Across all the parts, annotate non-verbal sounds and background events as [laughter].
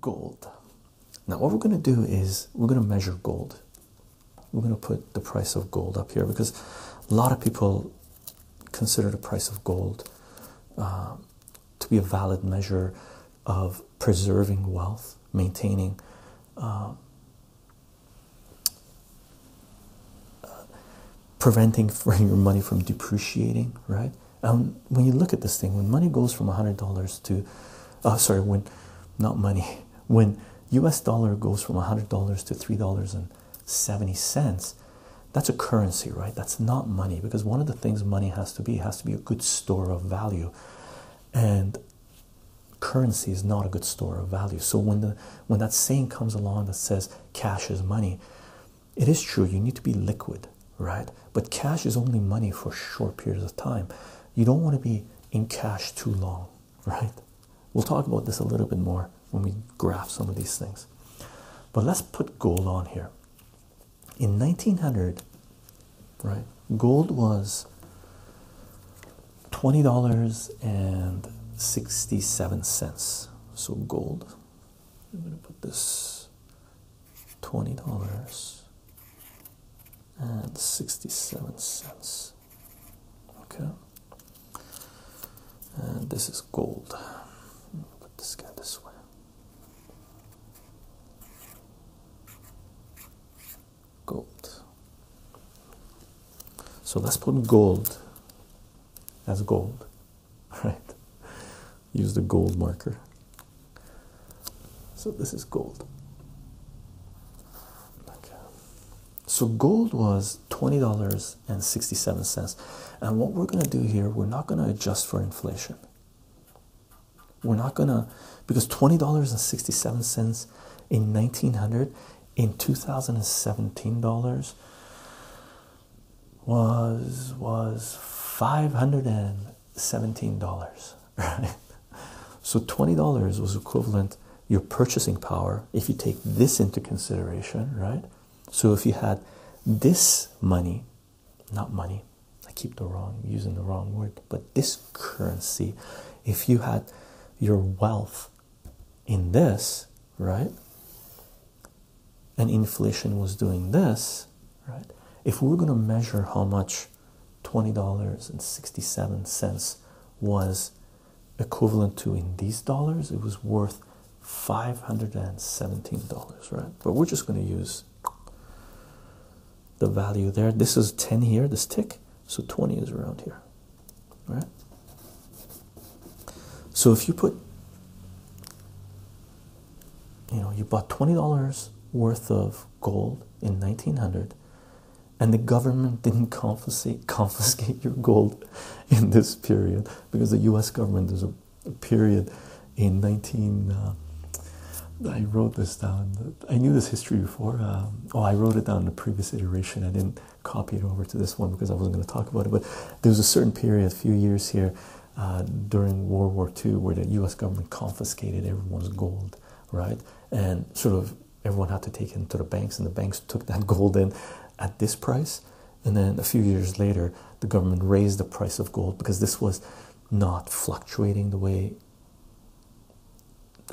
gold. Now, what we're going to do is we're going to measure gold. We're going to put the price of gold up here because a lot of people consider the price of gold uh, to be a valid measure of preserving wealth, maintaining. Uh, preventing [laughs] your money from depreciating, right? And when you look at this thing, when money goes from $100 to, uh, sorry, when, not money, when US dollar goes from $100 to $3.70, that's a currency, right? That's not money because one of the things money has to be has to be a good store of value. And currency is not a good store of value. So when the when that saying comes along that says cash is money, it is true you need to be liquid, right? But cash is only money for short periods of time. You don't want to be in cash too long, [laughs] right? We'll talk about this a little bit more when we graph some of these things. But let's put gold on here. In 1900, right, gold was $20.67. So gold, I'm going to put this $20 and 67 cents. Okay. And this is gold. This guy this way. Gold. So let's put gold as gold, [laughs] right? Use the gold marker. So this is gold. So gold was $20.67. And what we're going to do here, we're not going to adjust for inflation. We're not to, because $20.67 in 1900, in 2017 dollars was was $517, [laughs] right? So $20 was equivalent your purchasing power if you take this into consideration, right? So if you had this money, not money, I keep the wrong using the wrong word, but this currency, if you had your wealth in this, right? And inflation was doing this, right? If we were going to measure how much $20.67 was equivalent to in these dollars, it was worth $517, right? But we're just going to use the value there. This is 10 here, this tick, so 20 is around here, right? So if you put, you know, you bought $20 worth of gold in 1900 and the government [laughs] didn't confiscate confiscate your gold [laughs] in this period because the U.S. government there's a, a period in 19 uh, I wrote this down I knew this history before um, oh I wrote it down in the previous iteration I didn't copy it over to this one because I wasn't going to talk about it but there was a certain period a few years here uh, during World War II where the U.S. government confiscated everyone's gold right? And sort of everyone had to take it into the banks and the banks took that [laughs] gold in at this price. And then a few years later the government raised the price of gold because this was not fluctuating the way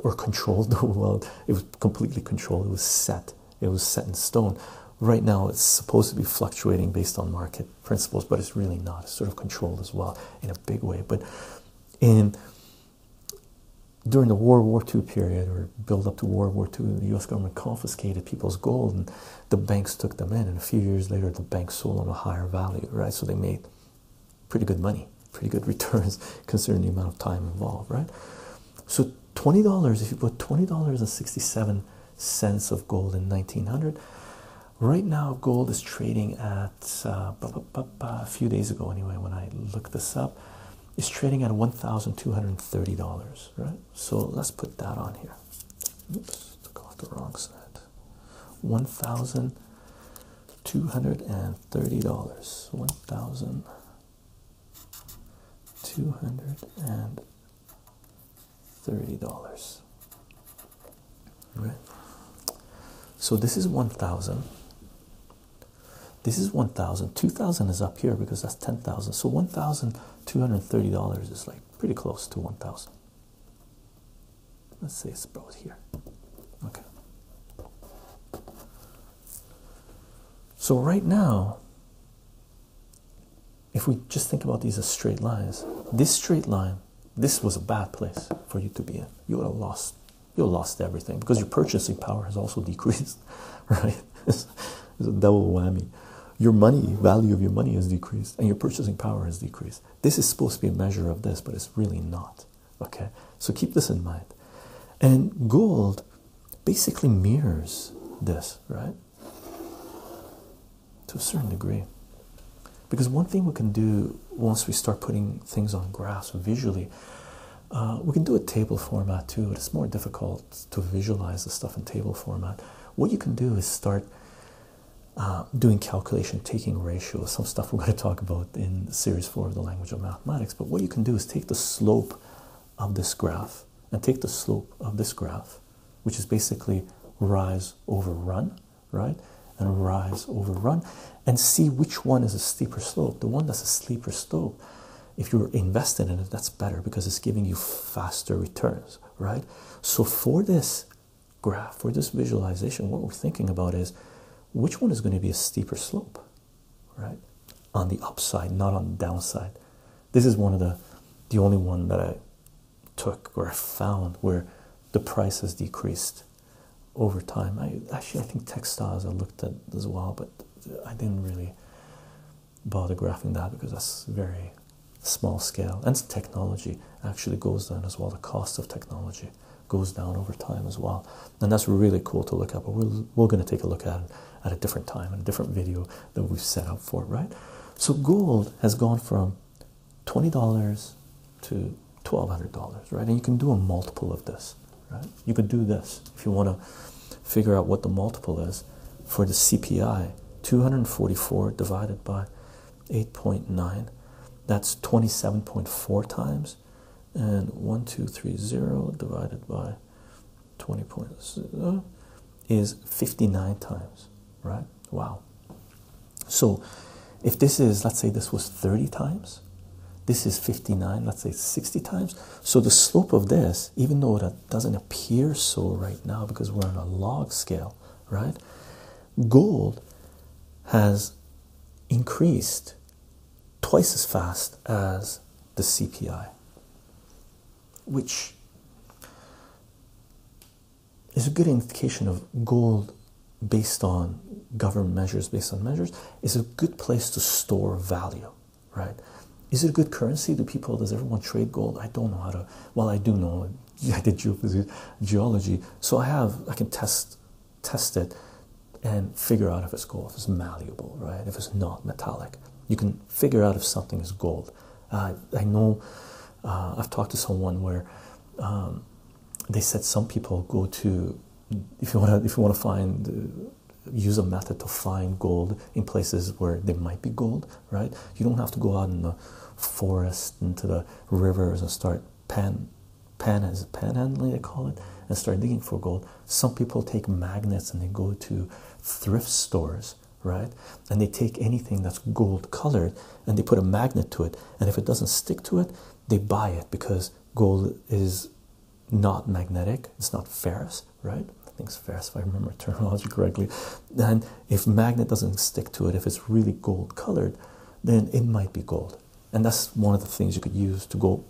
or controlled [laughs] the world. It was completely controlled. It was set. It was set in stone right now it's supposed to be fluctuating based on market principles but it's really not it's sort of controlled as well in a big way but in during the World War II period or build up to World War II, the US government confiscated people's gold and the banks took them in. And a few years later, the banks sold on a higher value, right? So they made pretty good money, pretty good [laughs] returns considering the amount of time involved, right? So $20, if you put $20.67 of gold in 1900, right now gold is trading at uh, a few days ago, anyway, when I looked this up is trading at $1,230, right? So let's put that on here. Oops, took off the wrong side. $1,230. $1,230. Right? So this is 1,000. This is 1,000. 2,000 is up here because that's 10,000. So 1,230 dollars is like pretty close to 1,000. let's say it's about here. Okay. So right now, if we just think about these as straight lines, this straight line, this was a bad place for you to be in. You would have lost, you lost everything because your purchasing power has also [laughs] decreased, right? it's, it's a double whammy. Your money, value of your money has decreased, and your purchasing power has decreased. This is supposed to be a measure of this, but it's really not. Okay, so keep this in mind. And gold basically mirrors this, right? To a certain degree. Because one thing we can do once we start putting things on graphs visually, uh, we can do a table format too. But it's more difficult to visualize the stuff in table format. What you can do is start uh, doing calculation, taking ratios, some stuff we're going [laughs] to talk about in series four of the language of mathematics. But what you can do is take the slope of this graph and take the slope of this graph, which is basically rise over run, right? And rise over run, and see which one is a steeper slope. The one that's a steeper slope, if you're invested in it, that's better because it's giving you faster returns, right? So for this graph, for this visualization, what we're thinking about is which one is going to be a steeper slope, right? On the upside, not on the downside. This is one of the the only one that I took or found where the price has decreased over time. I actually I think textiles I looked at as well, but I didn't really bother graphing that because that's very small scale and technology actually goes down as well. The cost of technology goes down over time as well, and that's really cool to look at. But we're we're going to take a look at it at a different time in a different video that we've set up for right. So gold has gone from twenty dollars to $1,200, right? And you can do a multiple of this, right? You could do this if you want to figure out what the multiple is for the CPI 244 divided by 8.9, that's 27.4 times, and 1230 divided by 20.0 is 59 times, right? Wow. So if this is, let's say this was 30 times, this is 59 let's say 60 times so the slope of this even though that doesn't appear so right now because we're on a log scale right gold has increased twice as fast as the CPI which is a good indication of gold based on government measures based on measures is a good place to store value right is it a good currency? Do people, does everyone trade gold? I don't know how to. Well, I do know. [laughs] I did geophysics, geology, so I have. I can test test it and figure out if it's gold, if it's malleable, right? If it's not metallic, you can figure out if something is gold. Uh, I know. Uh, I've talked to someone where um, they said some people go to if you want to if you want to find uh, use a method to find gold in places where there might be gold, right? You don't have to go out in the forest into the rivers and start pan pan as panhandling they call it and start digging for gold. Some people take magnets and they go to thrift stores, right? And they take anything that's gold colored and they put a magnet to it. And if it doesn't stick to it, they buy it because gold is not magnetic, it's not ferrous, right? Think ferrous if I remember [laughs] terminology correctly. Then, if magnet doesn't stick to it, if it's really gold colored, then it might be gold. And that's one of the things you could use to go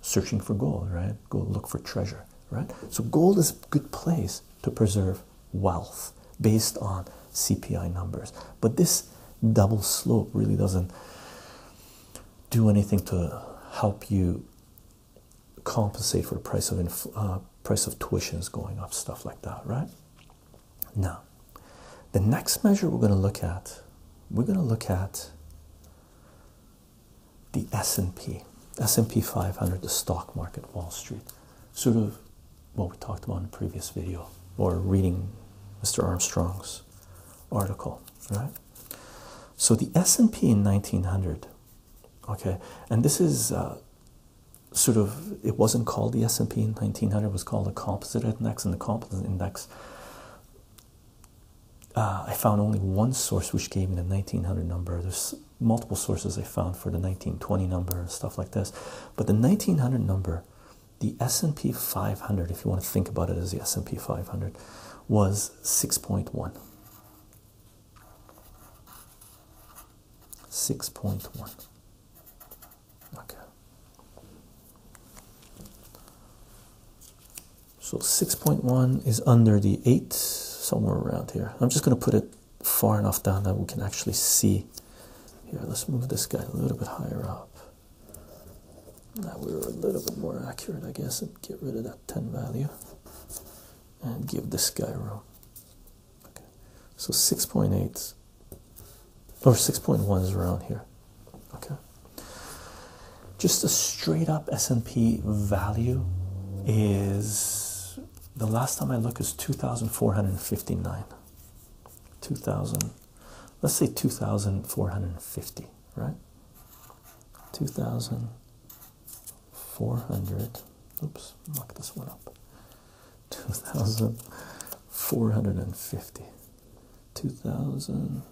searching for gold, right? Go look for treasure, right? So gold is a good place to preserve wealth based on CPI numbers. But this double slope really doesn't do anything to help you compensate for the price of uh, price of tuitions going up, stuff like that, right? Now, the next measure we're going to look at, we're going to look at the S&P, S&P 500, the stock market, Wall Street, sort of what we talked about in the previous video, or reading Mr. Armstrong's article, right? So the S&P in 1900, okay, and this is uh, sort of it wasn't called the S&P in 1900 it was called the composite index and the composite index uh, I found only one source which gave me the 1900 number. There's multiple sources I found for the 1920 number and stuff like this. But the 1900 number the S&P 500 if you want to think about it as the S&P 500 was 6.1 6.1 okay so 6.1 is under the 8 somewhere around here. I'm just going to put it far enough down that we can actually see. Here let's move this guy a little bit higher up. Now we're a little bit more accurate i guess and get rid of that 10 value and give this guy room. Okay. So 6.8 or 6.1 is around here. Okay. Just a straight up s&p value is the last time i look is 2459 2000 let's say 2450 right? 2400 oops lock this one up. 2450 2000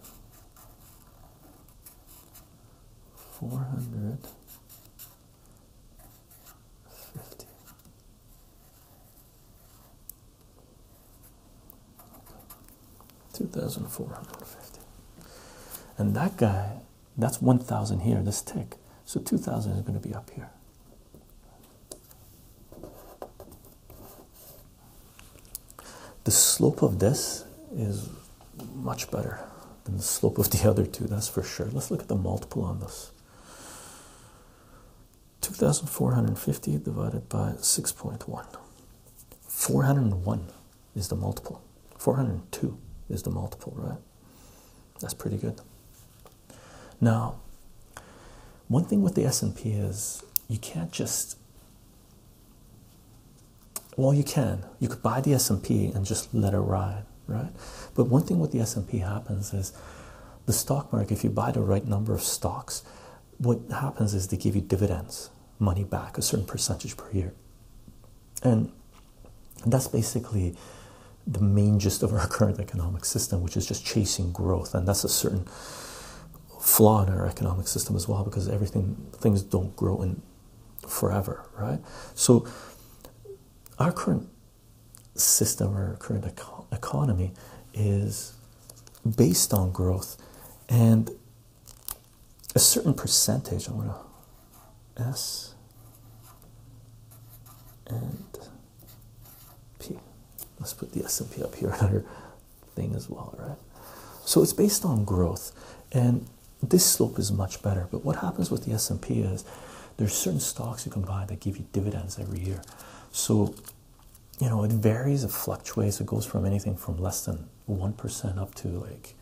2450 and that guy that's 1000 here this tick. So 2000 is going to be up here. The slope of this is much better than the slope of the [laughs] other two that's for sure. Let's look at the multiple on this. 2450 divided by 6.1 401 is the multiple. 402 is the multiple right? That's pretty good. Now one thing with the s&p is you can't just well you can. You could buy the s&p and just let it ride right? But one thing with the s&p happens is the stock market if you buy the right number of stocks what happens is they give you dividends money back a certain percentage per year. And that's basically the main gist of our [laughs] current economic system which is just chasing growth. And that's a certain flaw in our economic system as well because everything things don't grow in forever right? So our current system our current eco economy is based on growth and a certain percentage i'm to s and let's put the s&p up here [laughs] another thing as well right? So it's based on growth and this slope is much better. But what happens with the s&p is there's certain stocks you can buy that give you dividends every year. So you know it varies it fluctuates it goes from anything from less than 1% up to like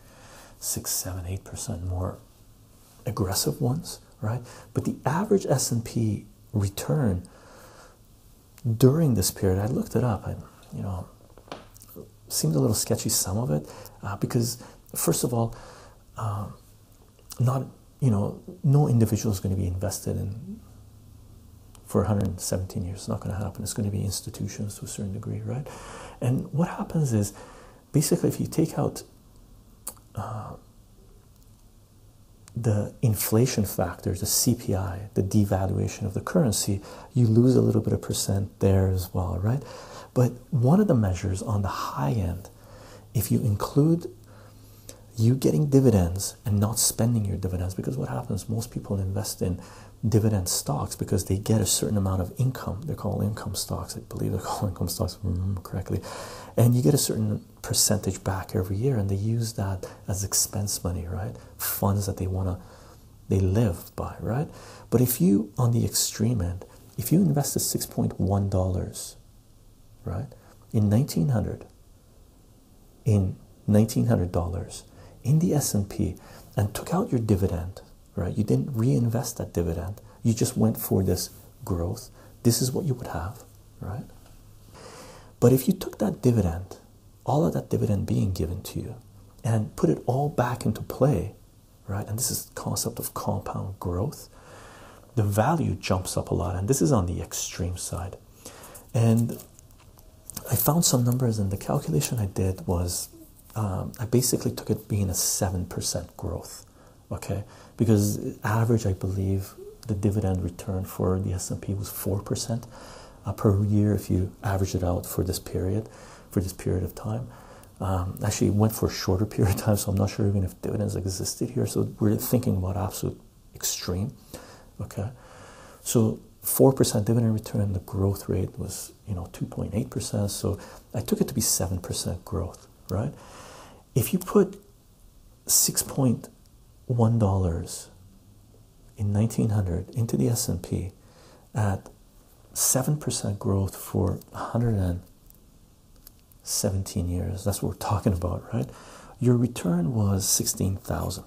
6 7 8% more aggressive ones right? But the average s&p return during this period i looked it up I, you know seemed a little sketchy some of it uh, because first of all um, not you know no individual is going to be invested in for 117 years. It's not going to happen. It's going to be institutions to a certain degree right? And what happens is basically if you take out uh, the inflation factors, the CPI, the devaluation of the currency, you lose a little bit of percent there as well, right? But one of the measures on the high end, if you include you getting dividends and not spending your dividends, because what happens, most people invest in dividend stocks because they get a certain amount of income. They're called income stocks, I believe they're [laughs] called income stocks, correctly. And you get a certain percentage back every year, and they use that as expense money, right? Funds that they want to they live by, right? But if you on the extreme end, if you point one dollars, right, in nineteen hundred, in nineteen hundred dollars in the S and P, and took out your dividend, right? You didn't reinvest that dividend. You just went for this growth. This is what you would have, right? But if you took that dividend, all of that dividend being given to you, and put it all back into play, right? And this is the concept of compound growth. The value jumps up a lot, and this is on the extreme side. And I found some numbers, and the calculation I did was um, I basically took it being a seven percent growth, okay? Because average, I believe, the dividend return for the S and P was four percent uh, per year if you average it out for this period, for this period of time. Um, actually, it went for a shorter [laughs] period of time, so I'm not sure even if dividends existed here. So we're thinking about absolute extreme. Okay, so four percent dividend return. The growth rate was you know two point eight percent. So I took it to be seven percent growth. Right. If you put six point one dollars in 1900 into the S&P at 7% growth for 117 years that's what we're talking about right your return was 16,000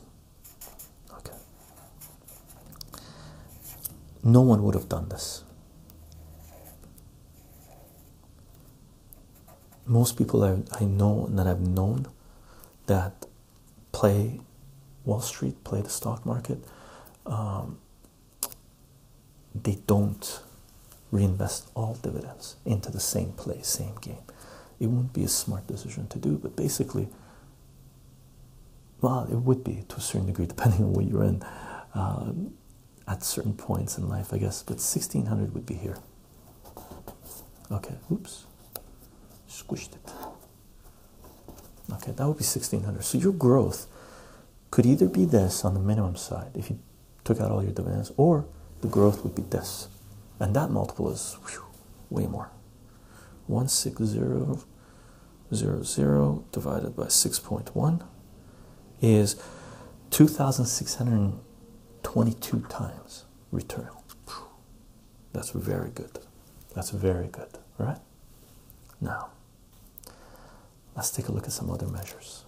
no one would have done this most people I, I know that I've known that play Wall Street, play the stock market, um, they don't reinvest all dividends into the same place, same game. It wouldn't be a smart decision to do, but basically, well, it would be to a certain degree, [laughs] depending on where you're in uh, at certain points in life, I guess. But 1600 would be here. Okay, oops, squished it. Okay, that would be 1600. So your growth could either be this on the minimum side if you took out all your dividends, or the growth would be this. And that multiple is whew, way more. 16000 divided by 6.1 is 2,622 times return. That's very good. That's very good, right? Now, let's take a look at some other measures.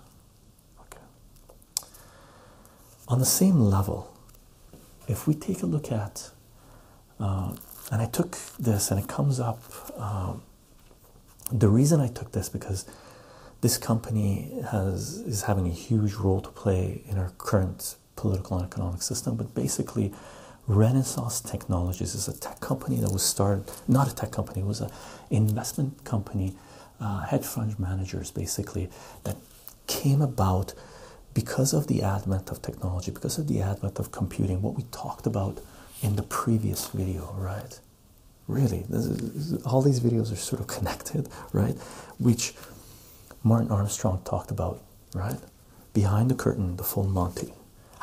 Okay. On the same level, if we take a look at, uh, and I took this and it comes up, um, the reason I took this because this company has is having a huge role to play in our current political and economic system, but basically Renaissance Technologies is a tech company that was started, not a tech company, it was an investment company, uh, hedge fund managers basically, that came about because of the advent of technology, because of the advent of computing, what we talked about in the previous video, right? Really, is, all these videos are sort of [laughs] connected, right? Which Martin Armstrong talked about, right? Behind the curtain, the full Monty,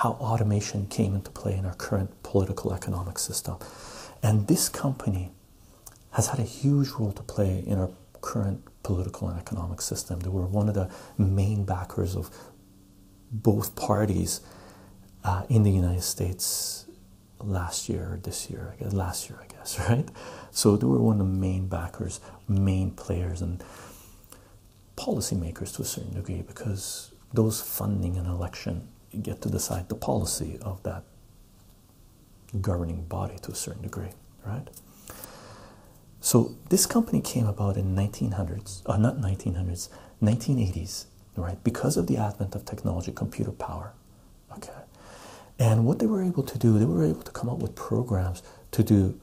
how automation came into play in our current political economic system. And this company has had a huge role to play in our current political and economic system. They were one of the main backers of both parties uh, in the United States last year or this year, I guess, last year, I guess, [laughs] right? So they were one of the main backers, main players, and policymakers to a certain degree because those funding an election get to decide the policy of that governing body to a certain degree, right? So this company came about in 1900s, uh, not 1900s, 1980s, right? Because of the advent of technology, computer power, okay. And what they were able to do, they were able to come up with programs to do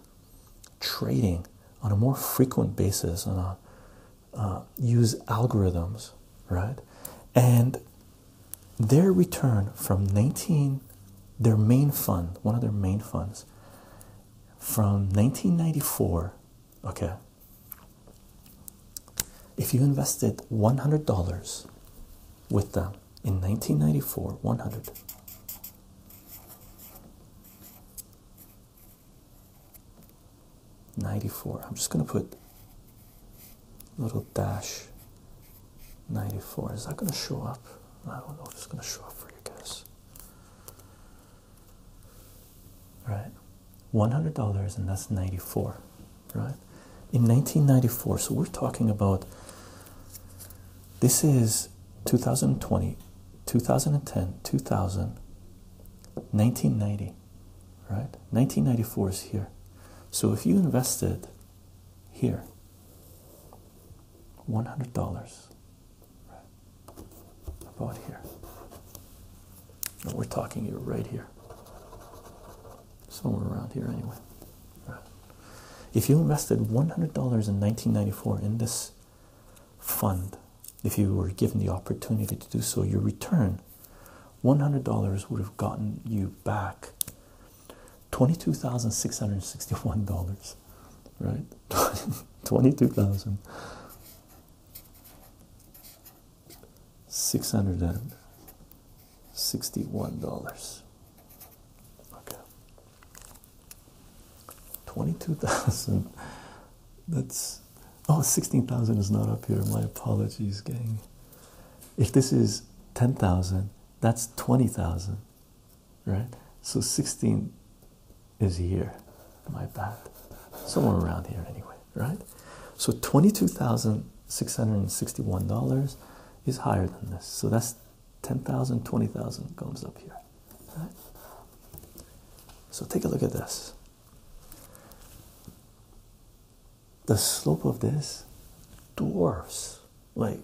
trading on a more frequent basis, on a uh, use algorithms, right? And their return from 19, their main fund, one of their main funds, from 1994, okay. If you invested $100 with them in 1994, 100. Ninety-four. I'm just gonna put little dash 94. Is that gonna show up? I don't know if it's gonna show up for you guys. Right, $100 and that's 94, right? In 1994, so we're talking about this is 2020, 2010, 2000, 1990, right? 1994 is here. So if you invested here, $100, right? here. And we're talking here, right here. Somewhere around here, anyway. Right. If you invested $100 in 1994 in this fund, if you were given the opportunity to do so, your return $100 would have gotten you back $22,661, right? [laughs] $22,000. Six hundred and sixty-one dollars. Okay. Twenty-two thousand. That's oh, 16,000 is not up here. My apologies, gang. If this is 10,000, that's 20,000, right? So 16 is here. My bad. Somewhere around here, anyway, right? So $22,661 is higher than this. So that's 10,000, 20,000 comes up here, right? So take a look at this. The slope of this dwarfs like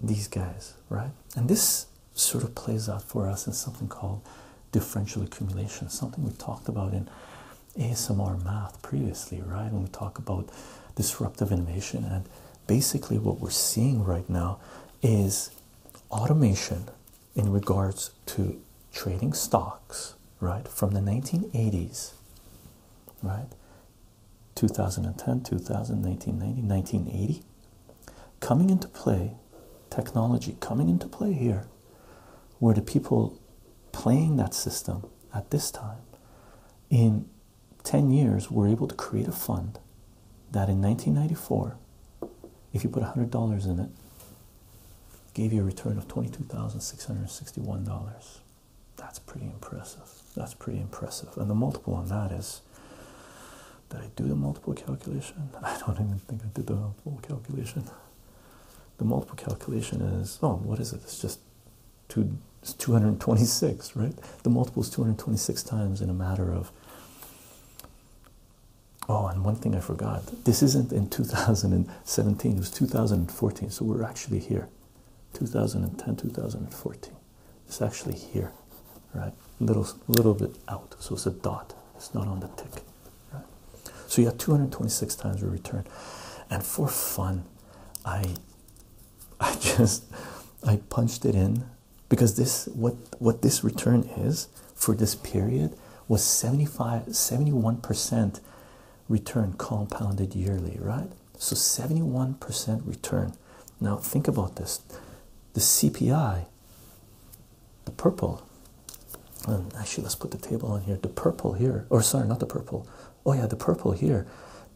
these guys, right? And this sort of plays out for us in something called differential accumulation, something we talked about in ASMR math previously, right? When we talk about disruptive innovation, and basically what we're seeing right now is automation in regards to trading stocks, right? From the 1980s, right? 2010, 2019, 1980, coming into play, technology coming into play here, where the people playing that system at this time in 10 years were able to create a fund that in 1994 if you put $100 in it gave you a return of $22,661 that's pretty impressive. That's pretty impressive. And the multiple on that is did I do the multiple calculation? [laughs] I don't even think I did the multiple calculation. The multiple calculation is oh what is it? It's just two it's 226 right? The multiple is 226 times in a matter of oh and one thing i forgot this isn't in 2017 it was 2014 so we're actually here. 2010 2014 it's actually here right? Little little bit out so it's a dot. It's not on the tick right? So you have 226 times a return. And for fun i [laughs] i just i punched it in because this what what this return is for this period was 75 71% return compounded yearly right? So 71% return. Now think about this. The cpi the purple and actually let's put the table on here. The purple here or sorry not the purple. Oh yeah the purple here.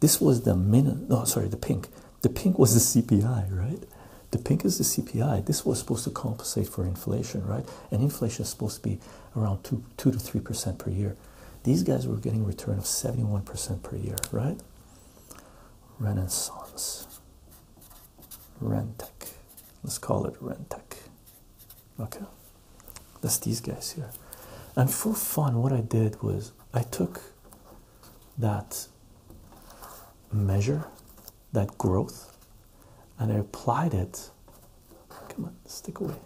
This was the minute no sorry the pink. The pink was the cpi right? The pink is the CPI. This was supposed to compensate for inflation, right? And inflation is supposed to be around two, two to three percent per year. These guys were getting return of 71% per year, right? Renaissance. Rentec. Let's call it Rentec. Okay. That's these guys here. And for fun, what I did was I took that measure, that growth, and I applied it. Come on, stick away.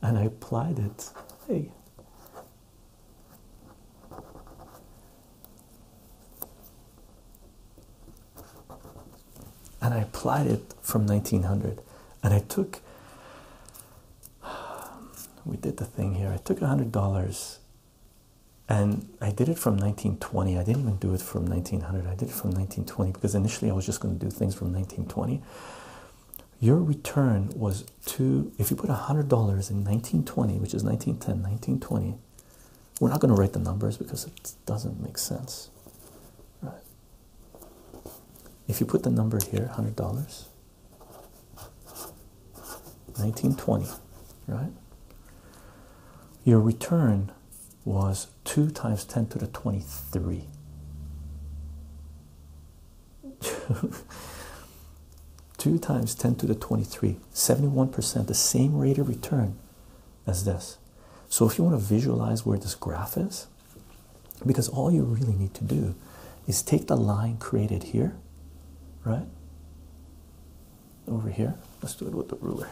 And I applied it. Hey. I applied it from 1900. And I took, we did the thing here. I took $100 and I did it from 1920. I didn't even do it from 1900. I did it from 1920 because initially I was just going to do things from 1920 your return was to if you put $100 in 1920 which is 1910 1920 we're not going to write the numbers because it doesn't make sense if you put the number here $100 1920 right your return was 2 times 10 to the 23 [laughs] 2 times 10 to the 23, 71%, the same rate of return as this. So if you want to visualize where this graph is, because all you really need to do is take the line created here, right? Over here. Let's do it with the ruler.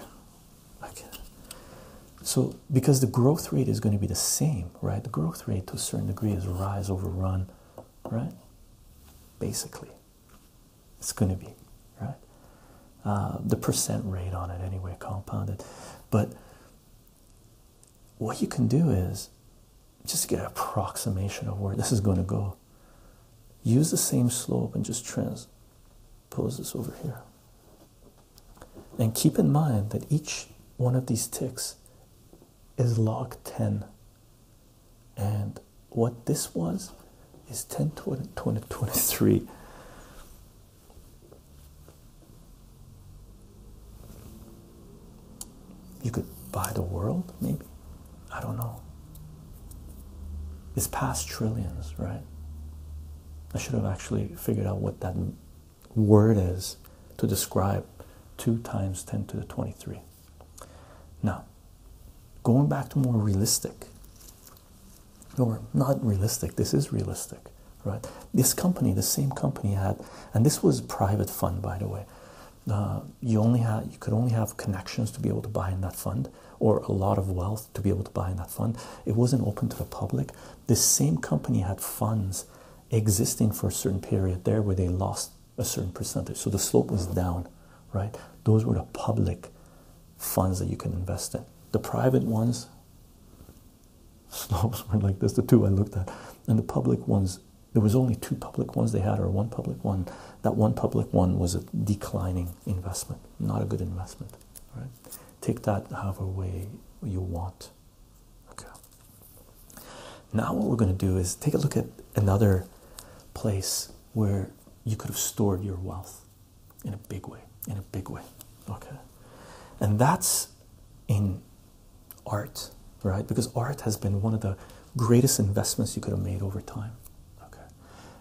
Okay. So because the growth rate is going to be the same, right? The growth rate to a certain degree is rise over run, right? Basically, it's going to be right? uh, the percent rate on it anyway, compounded. But what you can do is just get an approximation of where this is going to go. use the same slope and just transpose over here. And keep in mind that each one of these ticks is log 10. And what this was is 10 20, 20 23. You could buy the world, maybe. I don't know. It's past trillions, right? I should have actually figured out what that word is to describe 2 times 10 to the 23. Now, going back to more realistic, or not realistic, this is realistic, right? This company, the same company had, and this was private fund, by the way. Uh, you only had, you could only have connections to be able to buy in that fund, or a lot of wealth to be able to buy in that fund. It wasn't open to the public. This same company had funds existing for a certain period there where they lost a certain percentage. So the slope was down, right? Those were the public funds that you can invest in. The private ones, [laughs] slopes were like this, the two I looked at. And the public ones, there was only two public ones they had, or one public one. That one public one was a declining investment, not a good investment, right? Take that however way you want. Okay. Now what we're going to do is take a look at another place where you could have stored your wealth in a big way, in a big way. Okay. And that's in art, right? Because art has been one of the greatest investments you could have made over time. Okay.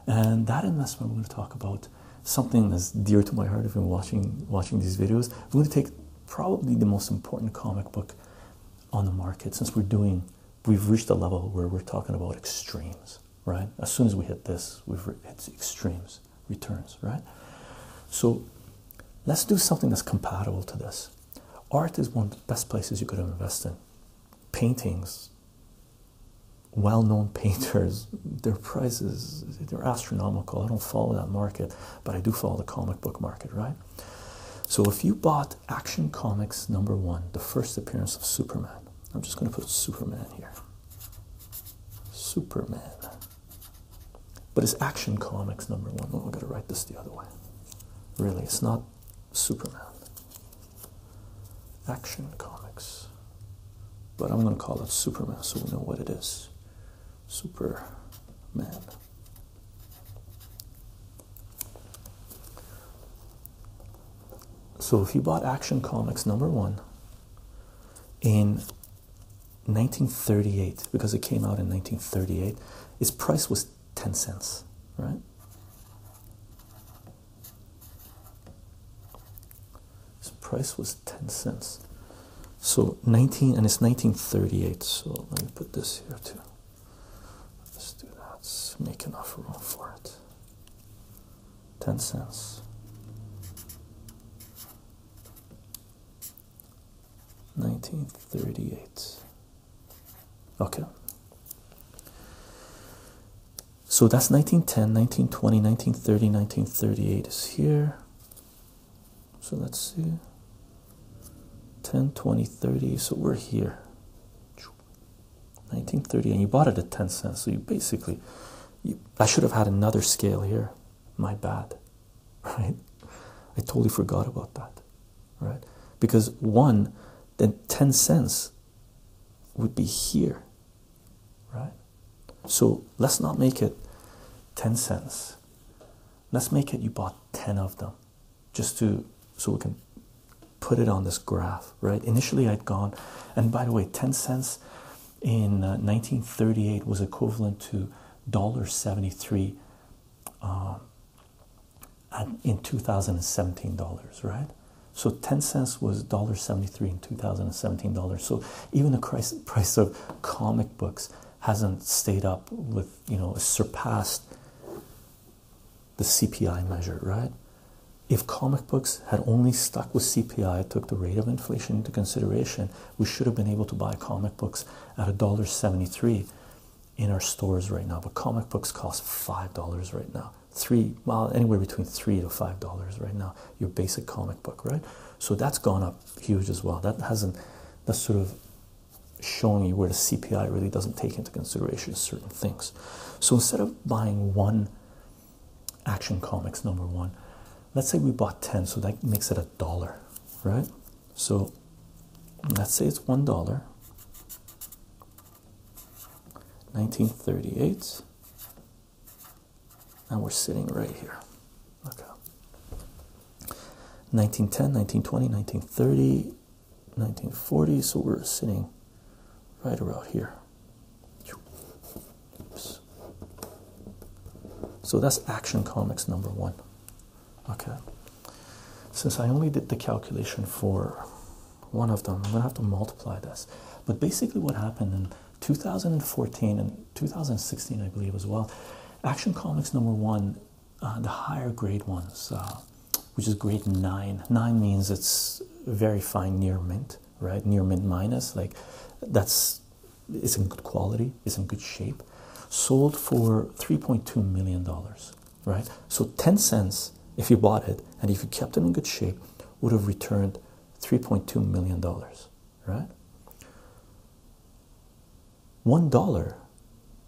And that investment we're going to talk about something that's dear to my heart if you're watching watching these videos. We're going to take probably the most important comic book on the market since we're doing we've reached a level where we're talking about extremes right? As soon as we hit this, we've hit extremes, returns, right? So let's do something that's compatible to this. Art is one of the best places you could invest in. Paintings, well known [laughs] painters, their prices, they're astronomical. I don't follow that market, but I do follow the comic book market, right? So if you bought Action Comics number one, the first appearance of Superman, I'm just going to put Superman here. Superman but it's Action Comics number one. Oh, I gotta write this the other way. Really, it's not Superman. Action Comics. But I'm gonna call it Superman so we know what it is. Superman. So if you bought Action Comics number one in 1938, because it came out in 1938, its price was 10 cents, right? His price was 10 cents. So 19 and it's 1938. So let me put this here too. Let's do that. Let's make enough room for it. 10 cents. 1938. Okay. So that's 1910, 1920, 1930, 1938 is here. So let's see 10, 20, 30. So we're here. 1930, and you bought it at 10 cents. So you basically, you, I should have had another scale here. My bad, [laughs] right? I totally forgot about that, right? Because one, then 10 cents would be here, right? So let's not make it 10 cents. Let's make it you bought 10 of them just to so we can put it on this graph, right? Initially, I'd gone, and by the way, 10 cents in uh, 1938 was equivalent to $1.73 um, in 2017 dollars, right? So 10 cents was $1.73 in 2017 dollars. So even the price, [laughs] price of comic books hasn't stayed up with, you know, surpassed the CPI measure, right? If comic books had only stuck with CPI, took the rate of inflation into consideration, we should have been able to buy comic books at $1.73 in our stores right now. But comic books cost $5 right now. Three, well, anywhere between three to five dollars right now, your basic comic book, right? So that's gone up huge as well. That hasn't, that's sort of showing you where the CPI really doesn't take into consideration certain things. So instead of buying one Action Comics number one. Let's say we bought 10, so that makes it a dollar, right? So let's say it's one dollar. 1938 and we're sitting right here okay 1910 1920 1930 1940 so we're sitting right around here so that's action comics number one. Okay. Since i only did the calculation for one of them i'm to have to multiply this. But basically what happened in 2014 and 2016 i believe as well action comics number one uh, the higher grade ones uh, which is grade 9 9 means it's very fine near mint right? Near mint minus like that's it's in good quality it's in good shape sold for 3.2 million dollars right? So 10 cents if you bought it and if you kept it in good shape would have returned 3.2 million dollars right? One dollar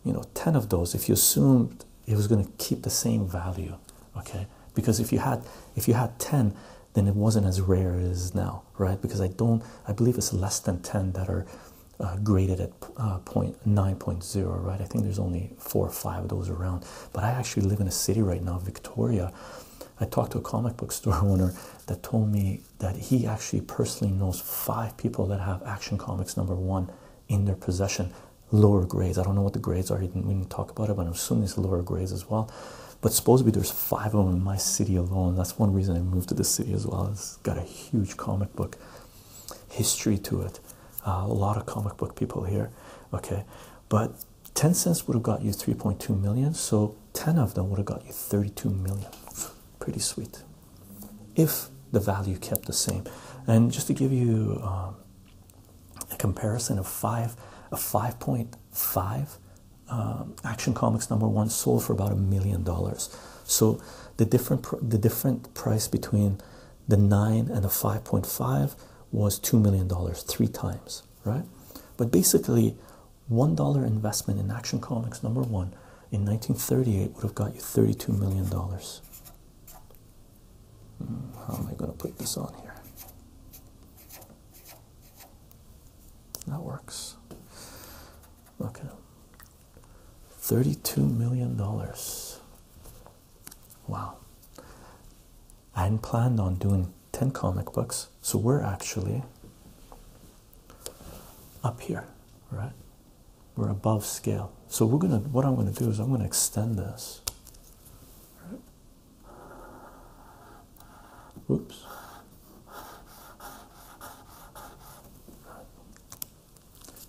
you know 10 of those if you assumed it was going to keep the same value okay? Because if you had if you had 10 then it wasn't as rare as now right? Because i don't i believe it's less than 10 that are uh, graded at uh, 9.0 right? I think there's only four or five of those around. But i actually live in a city right now victoria. I talked to a comic book [laughs] store owner that told me that he actually personally knows five people that have action comics number one in their possession. Lower grades. I don't know what the grades are. We didn't talk about it but i'm assuming it's lower grades as well. But supposedly there's five of them in my city alone. That's one reason I moved to this city as well. It's got a huge comic book history to it. Uh, a lot of comic book people here. Okay, but 10 cents would have got you 3.2 million, so 10 of them would have got you 32 million. Pretty sweet. If the value kept the same. And just to give you um, a comparison of five, a 5.5 um, Action Comics number one sold for about a million dollars. So the different the different price between the nine and the five point five was two million dollars, three times, right? But basically, one dollar investment in Action Comics number one in 1938 would have got you 32 million dollars. Hmm, how am I going to put this on here? That works. Okay. $32 million. Wow. I hadn't planned on doing 10 comic books, so we're actually up here, right? We're above scale. So we're gonna what I'm gonna do is I'm gonna extend this. Oops.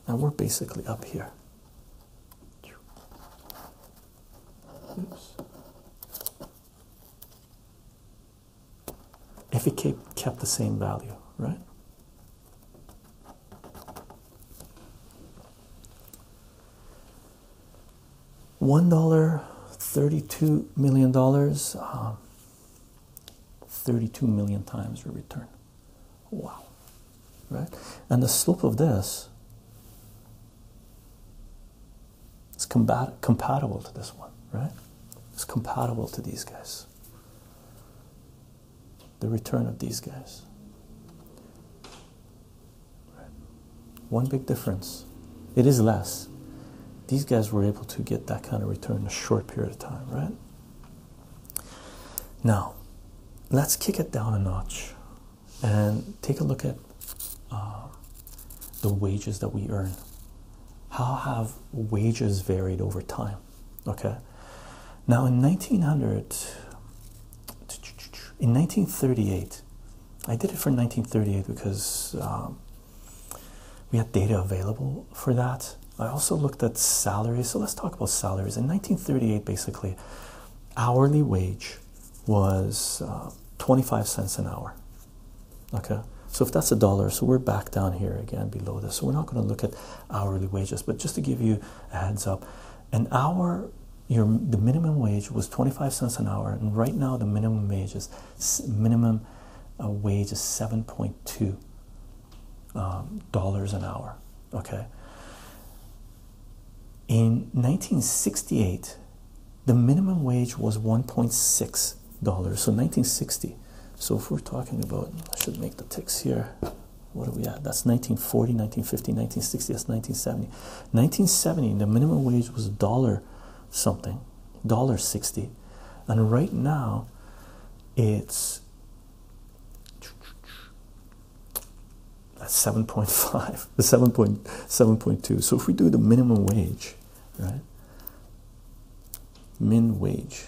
Now we're basically up here. If it kept, kept the same value, right? One dollar, thirty-two million dollars, uh, thirty-two million times your return. Wow, right? And the slope of this is combat- compatible to this one, right? It's compatible to these guys. The return of these guys. One big difference. It is less. These guys were able to get that kind of return in a short period of time, right? Now, let's kick it down a notch and take a look at uh, the wages that we earn. How have wages varied over time? Okay, now, in 1900, in 1938, I did it for 1938 because um, we had data available for that. I also looked at salaries. So let's talk about salaries. In 1938, basically, hourly wage was uh, 25 cents an hour. Okay, so if that's a dollar, so we're back down here again below this. So we're not going to look at hourly wages, but just to give you a heads up, an hour your the minimum wage was 25 cents an hour and right now the minimum wage is minimum uh, wage is 7.2 um, dollars an hour okay? In 1968 the minimum wage was 1.6 dollars so 1960 so if we're talking about i should make the ticks here. What are we at? That's 1940 1950 1960 that's 1970 1970 the minimum wage was a dollar something dollar 60 and right now it's at 7.5 the [laughs] 7.7.2 so if we do the minimum wage right? Min wage.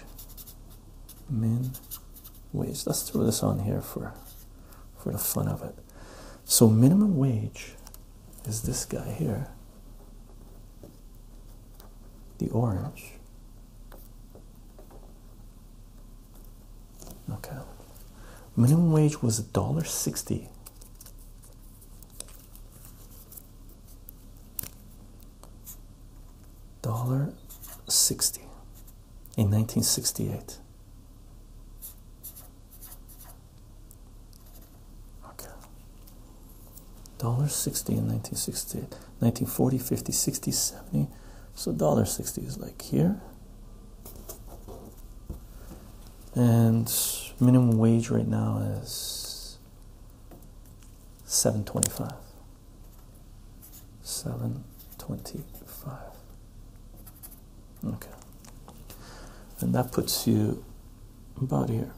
Min wage. Let's throw this on here for for the fun of it. So minimum wage is this guy here the orange. Okay. Minimum wage was a dollar 60 dollar 60 in 1968 okay. Dollar 60 in 1968 1940 50 60 70 so dollar 60 is like here. And minimum wage right now is 725 725 okay. And that puts you about here.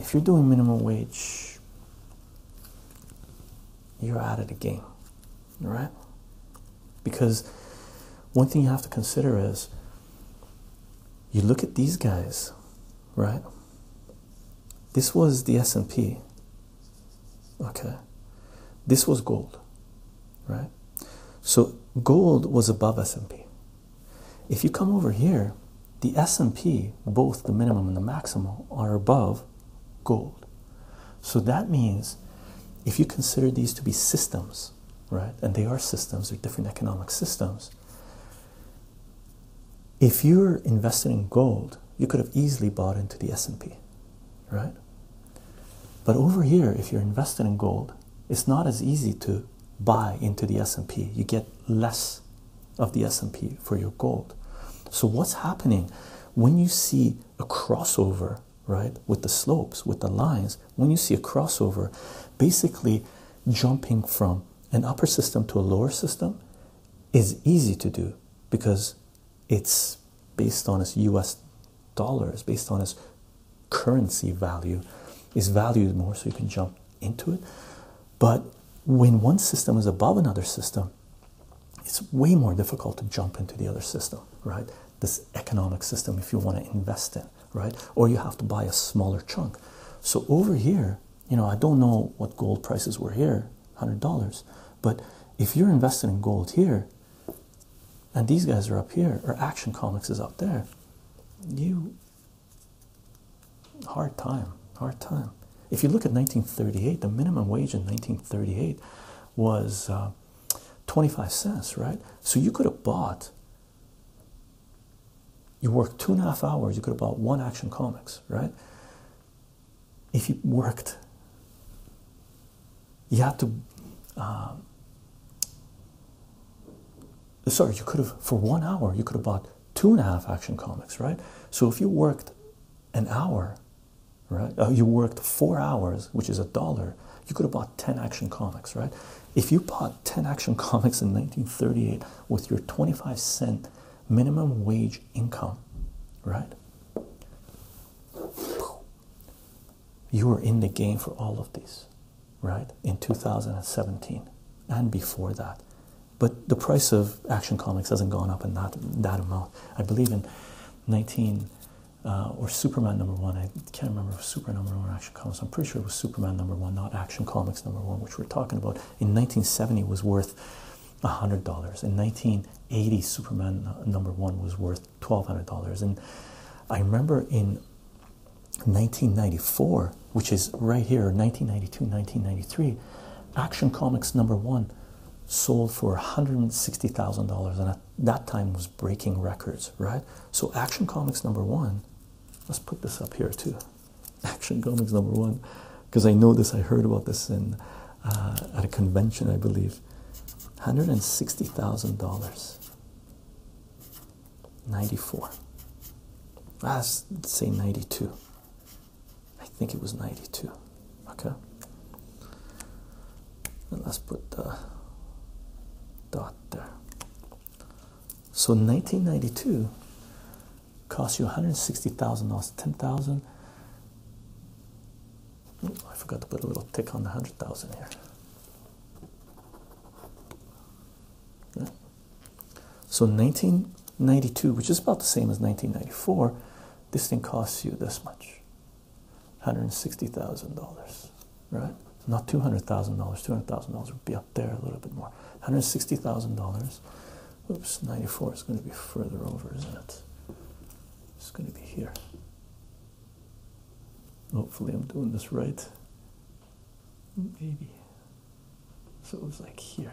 If you're doing minimum wage you're out of the game right? Because one thing you have to consider is you look at these guys right? This was the S&P okay? This was gold right? So gold was above S&P if you come over here the S&P both the minimum and the maximum are above gold. So that means if you consider these to be systems right? And they are systems they're different economic systems. If you're invested in gold you could have easily bought into the S&P right? But over here if you're invested in gold it's not as easy to buy into the S&P you get less of the S&P for your gold. So what's happening? When you see a crossover right with the slopes with the lines when you see a crossover basically jumping from an upper system to a lower system is easy to do because it's based on its US dollars based on its currency value. Is valued more so you can jump into it. But when one system is above another system it's way more difficult to jump into the other system right? This economic system if you want to invest in right? Or you have to buy a smaller chunk. So over here you know i don't know what gold prices were here $100 but if you're invested in gold here and these guys are up here or action comics is up there you hard time hard time. If you look at 1938 the minimum wage in 1938 was uh, 25 cents right? So you could have bought you worked two and a half hours you could have bought one action comics right? If you worked you had to uh, sorry you could have for one hour you could have bought two and a half action comics right? So if you worked an hour right uh, you worked four hours which is a dollar you could have bought 10 action comics right? If you bought 10 action [laughs] comics in 1938 with your 25 cent minimum wage income right you were in the game for all of these right in 2017 and before that but the price of action comics hasn't gone up in that that amount. I believe in 19 uh, or superman number one. I can't remember if superman number one or action comics. I'm pretty sure it was superman number one not action comics number one which we're talking about. In 1970 was worth $100 in 1980 superman number one was worth $1200 and i remember in 1994 which is right here 1992 1993 action comics number one sold for $160,000 and at that time was breaking records right so action comics number one let's put this up here too [laughs] action comics number one because i know this i heard about this in uh, at a convention i believe $160,000 94. Let's say 92. I think it was 92. Okay. And let's put the So 1992 cost you $160,000, 10,000. I forgot to put a little tick on the 100,000 here. So 1992, which is about the same as 1994, this thing costs you this much $160,000, right? Not $200,000. $200,000 would be up there a little bit more. $160,000. Oops, 94 is going to be further over, isn't it? It's going to be here. Hopefully, I'm doing this right. Maybe. So it was like here,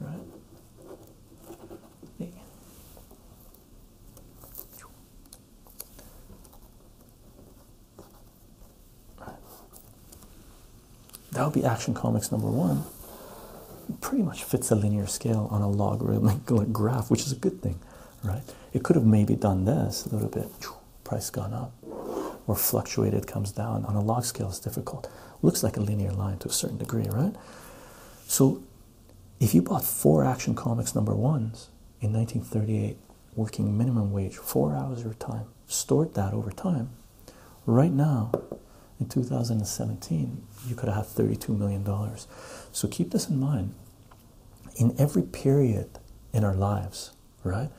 right? That would be Action Comics number one. pretty much fits a linear scale on a logarithmic [laughs] graph, which is a good thing, right? It could have maybe done this a little bit, price gone up, or fluctuated, comes down. On a log scale, it's difficult. Looks like a linear line to a certain degree, right? So if you bought four Action Comics number ones in 1938, working minimum wage, four hours of time, stored that over time, right now in 2017, you could have $32 million. So keep this in mind. In every period in our lives, right,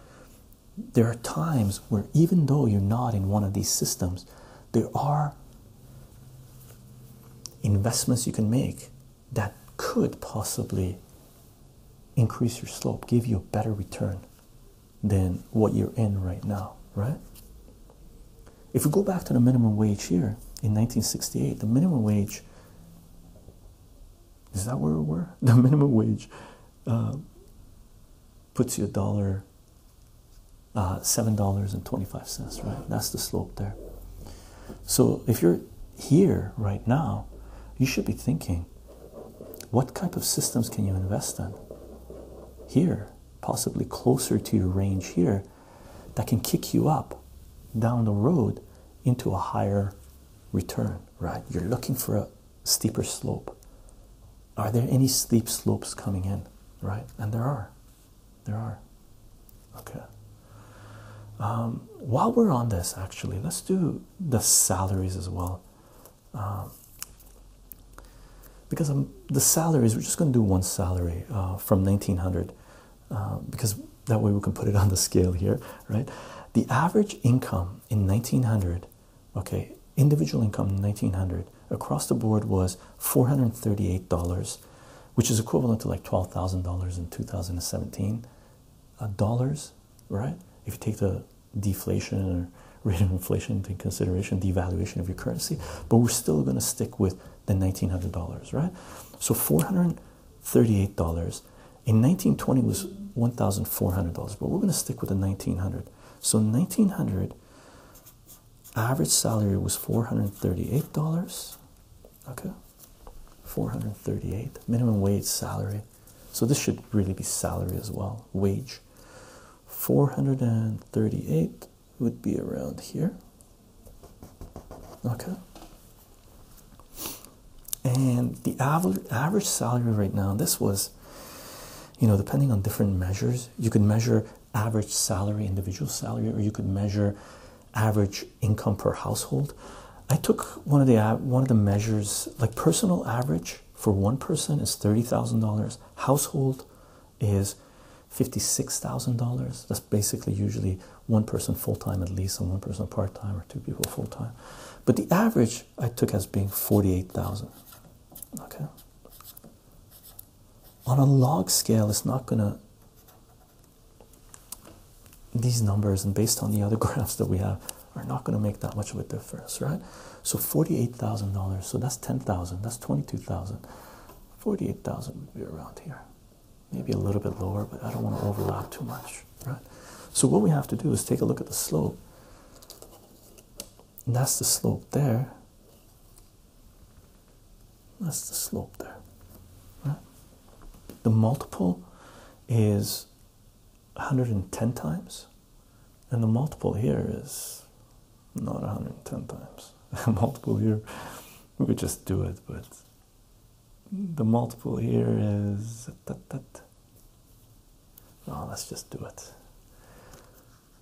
there are times where even though you're not in one of these systems, there are investments you can make that could possibly increase your slope, give you a better return than what you're in right now, right? If we go back to the minimum wage here in 1968, the minimum wage is that where we were? [laughs] The minimum wage uh, puts you a dollar, uh, seven dollars and twenty-five cents, right? That's the slope there. So if you're here right now, you should be thinking, what type of systems can you invest in? Here, possibly closer to your range here, that can kick you up down the road into a higher return, right? You're looking for a steeper slope. Are there any steep slopes coming in, right? And there are. There are. Okay. Um, while we're on this, actually, let's do the salaries as well. Um, because I'm, the salaries, we're just going to do one salary uh, from 1900 uh, because that way we can put it on the scale here, right? The average income in 1900 okay individual income in 1900 across the board was $438 which is equivalent to like $12,000 in 2017 uh, dollars right? If you take the deflation or rate of inflation into consideration devaluation of your currency but we're still going to stick with the $1900 right? So $438 in 1920 was $1400 but we're going to stick with the 1900 so 1900 average salary was $438 okay. 438 minimum wage salary. So this should really be salary as well wage. 438 would be around here. Okay. And the average average salary right now this was you know depending on different measures you could measure average salary individual salary or you could measure average income per household. I took one of the uh, one of the measures like personal average for one person is thirty thousand dollars. Household is fifty six thousand dollars. That's basically usually one person full time at least, and one person part time, or two people full time. But the average I took as being forty eight thousand. Okay. On a log scale, it's not gonna these numbers and based on the other [laughs] graphs that we have are not going to make that much of a difference, right? So $48,000, so that's 10,000, that's 22,000. 48,000 would be around here. Maybe a little bit lower, but I don't want to overlap too much, right? So what we have to do is take a look at the slope. And that's the slope there. That's the slope there. Right? The multiple is 110 times And the multiple here is not 110 times. [laughs] Multiple here, we could just do it, but the multiple here is. Oh, let's just do it.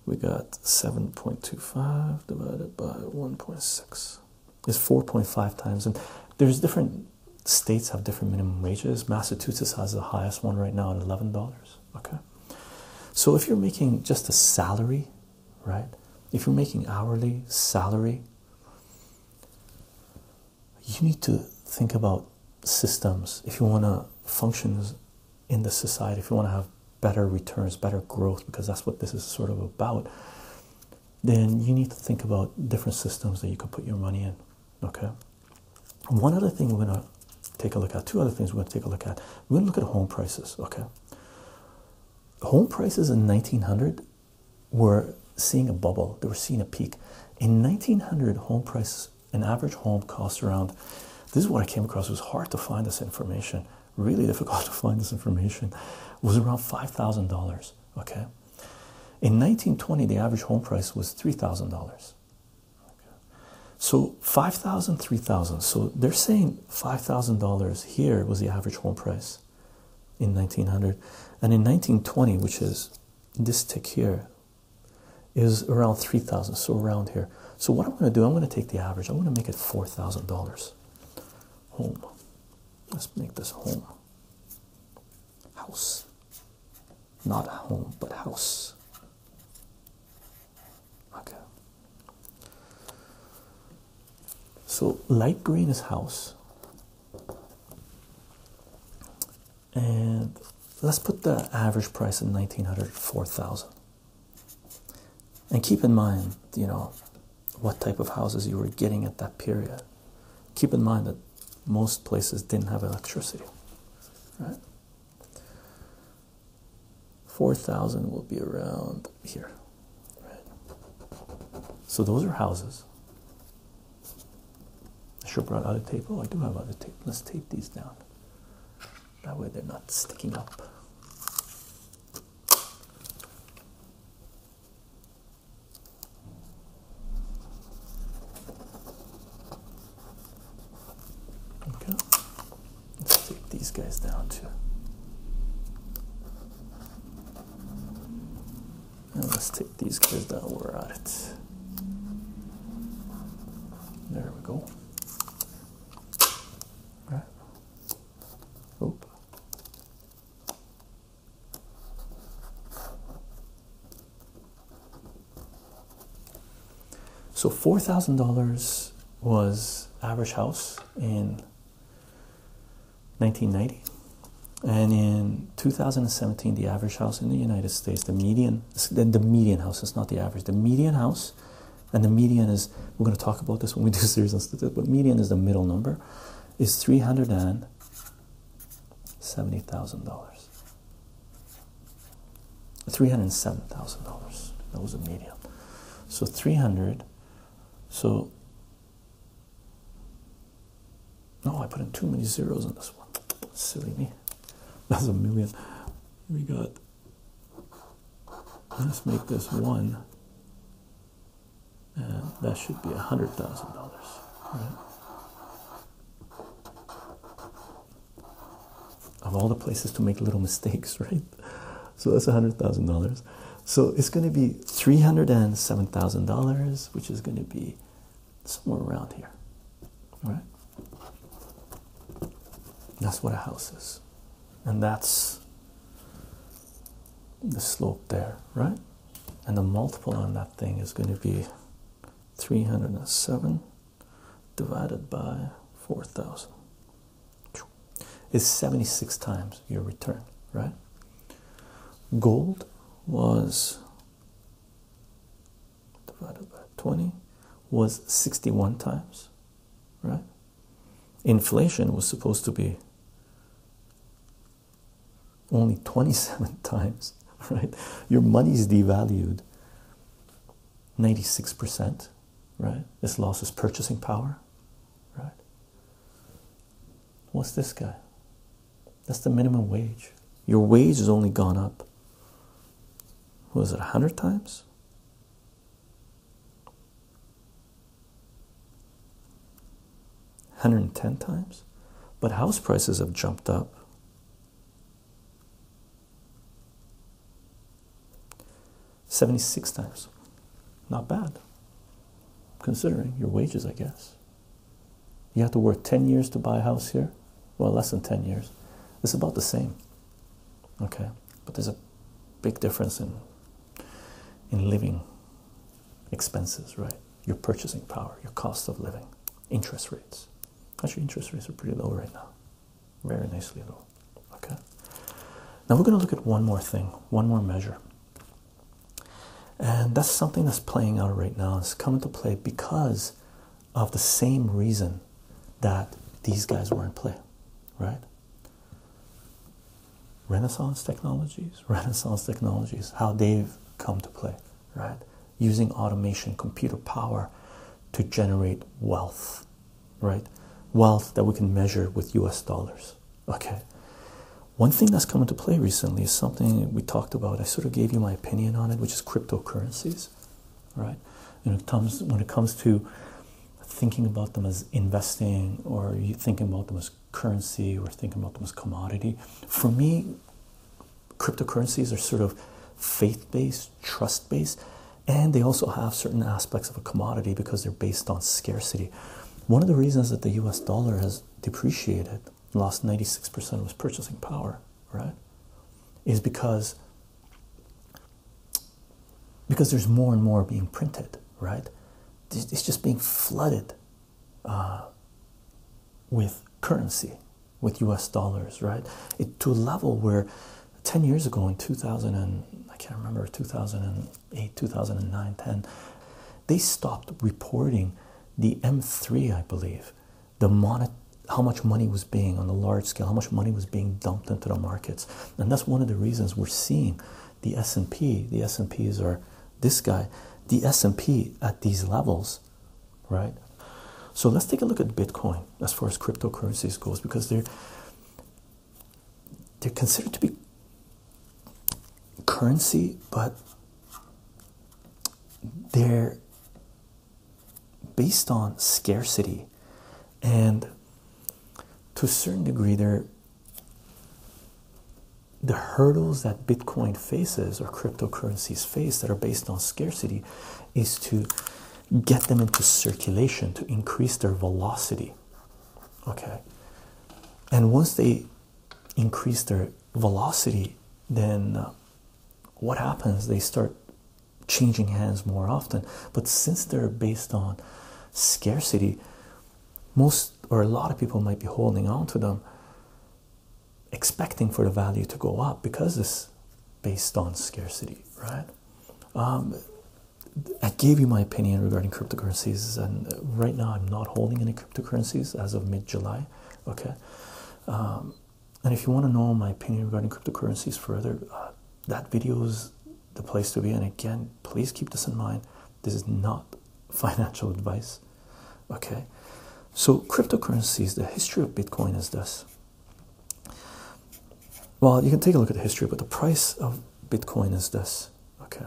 We got 7.25 divided by 1.6 is 4.5 times. And there's different states have different minimum wages. Massachusetts has the highest one right now at $11. Okay. So if you're making just a salary, right? If you're making hourly salary, you need to think about systems if you want to function in the society, if you want to have better returns, better growth, because that's what this is sort of about, then you need to think about different systems that you can put your money in. Okay. One other thing we're going to take a look at, two other things we're going to take a look at. We're going to look at home prices. Okay. Home prices in 1900 were seeing a bubble, they were seeing a peak. In 1900, home prices, an average home cost around this is what I came across. It was hard to find this information, really difficult [laughs] to find this information. Was around five thousand dollars. Okay, in 1920, the average home price was three thousand dollars. So 5,000, 3,000. So they're saying $5,000 here was the average home price in 1900. And in 1920, which is this tick here, is around 3,000. So around here. So what I'm going to do, I'm going to take the average. I'm going to make it $4,000. Home. Let's make this home. House. Not home, but house. Okay. So light green is house. And let's put the average price in 1900 4000 and keep in mind you know what type of houses you were getting at that period. Keep in mind that most places didn't have electricity right? 4000 will be around here right? So those are houses. I have brought other tape. Oh I do have other tape. Let's tape these down that way they're not sticking up. $4,000 was average house in 1990 and in 2017 the average house in the united states the median the median house is not the average the median house and the median is we're going to talk about this when we do series on statistics but median is the middle number is $370000 $307,000. That was the median. So 300 so no, I put in too many zeros in this one. Silly me. [laughs] That's a million. We got. Let's make this one, and that should be a hundred thousand dollars, right? of all the places to make little [laughs] mistakes, right? So that's a hundred thousand dollars. So it's going to be three hundred and seven thousand dollars, which is going to be somewhere around here, right? That's what a house is, and that's the slope there, right? And the multiple on that thing is going to be three hundred and seven divided by four thousand is 76 times your return, right? Gold was divided by 20 was 61 times, right? Inflation was supposed to be only 27 [laughs] times, right? Your money's devalued 96%, right? This losses purchasing power, right? What's this guy? That's the minimum wage. Your wage has only gone up. Was it 100 times? 110 times, but house prices have jumped up. 76 times. Not bad, considering your wages, I guess. You have to work 10 years to buy a house here. Well, less than 10 years. It's about the same. Okay, but there's a big difference in in living expenses, right? Your purchasing power, your cost of living, interest rates. Actually, interest rates are pretty low right now, very nicely low. Okay, now we're going to look at one more thing, one more measure, and that's something that's playing out right now. It's coming to play because of the same reason that these guys were in play, right? Renaissance technologies, [laughs] Renaissance technologies, how they've come to play, right? Using automation, computer power to generate wealth, right? Wealth that we can measure with US dollars, okay? One thing that's come into play recently is something we talked about. I sort of gave you my opinion on it, which is cryptocurrencies, right? And it comes when it comes to thinking about them as investing or you thinking about them as currency or thinking about them as commodity. For me, cryptocurrencies are sort of faith based, trust based, and they also have certain aspects of a commodity because they're based on scarcity. One of the reasons that the US dollar has depreciated, lost 96% of its purchasing power, right, is because because there's more and more being printed, right? It's just being flooded uh, with currency, with US dollars, right? It, to a level where 10 years ago in 2000 and I can't remember 2008, 2009, 10, they stopped reporting the M3, I believe, the monet, how much money was being on the large scale, how much money was being dumped into the markets, and that's one of the reasons we're seeing the S&P. The S&Ps are this guy, the S&P at these levels, right? So let's take a look at Bitcoin as far as cryptocurrencies goes because they're they're considered to be currency, but they're based on scarcity and to a certain degree they're the hurdles that Bitcoin faces or cryptocurrencies face that are based on scarcity is to get them into circulation to increase their velocity. Okay. And once they increase their velocity, then uh, what happens? They start changing hands more often. But since they're based on scarcity, most or a lot of people might be holding on to them, expecting for the value to go up because it's based on scarcity, right? Um, I gave you my opinion regarding cryptocurrencies, and right now I'm not holding any cryptocurrencies as of mid July. Okay, um, and if you want to know my opinion regarding cryptocurrencies further, uh, that video is the place to be. And again, please keep this in mind. This is not [laughs] financial advice. Okay, so cryptocurrencies, the history of Bitcoin is this. Well, you can take a look at the history, but the price of Bitcoin is this. Okay,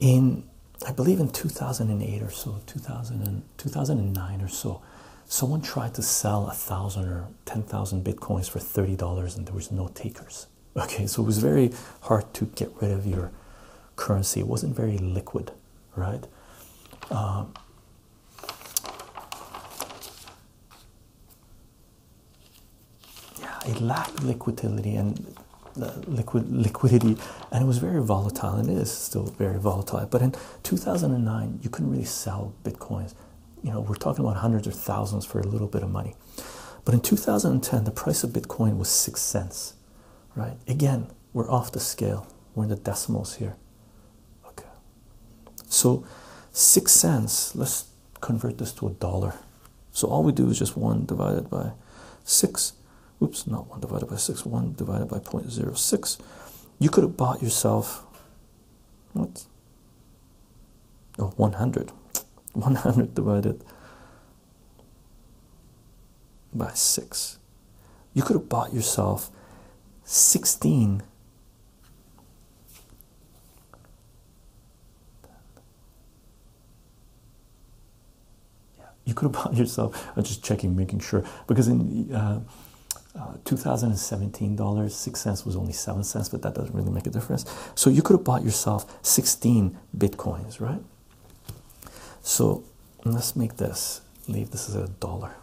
in I believe in 2008 or so, 2000 and 2009 or so, someone tried to sell a thousand or ten thousand bitcoins for thirty dollars, and there was no takers. Okay, so it was very hard to get rid of your currency. It wasn't very liquid, right? Um, it lacked liquidity and uh, liquid liquidity, and it was very volatile, and it is still very volatile. But in 2009, you couldn't really sell bitcoins. You know, we're talking about hundreds or thousands for a little bit of money. But in 2010, the price of Bitcoin was six cents right? Again, we're off the scale. We're in the decimals here. Okay. So six cents, let's convert this to a dollar. So all we do is just one divided by six. Oops, not one divided by six, one divided by 0.06. You could have bought yourself what? Oh, 100. [laughs] 100 divided by 6. You could have bought yourself 16 yeah you could have [laughs] bought yourself. I'm just checking, making sure because in uh, uh, 2017 dollars, six cents was only seven cents, but that doesn't really make a difference. So you could have bought yourself 16 bitcoins, right? So let's make this leave this as a dollar.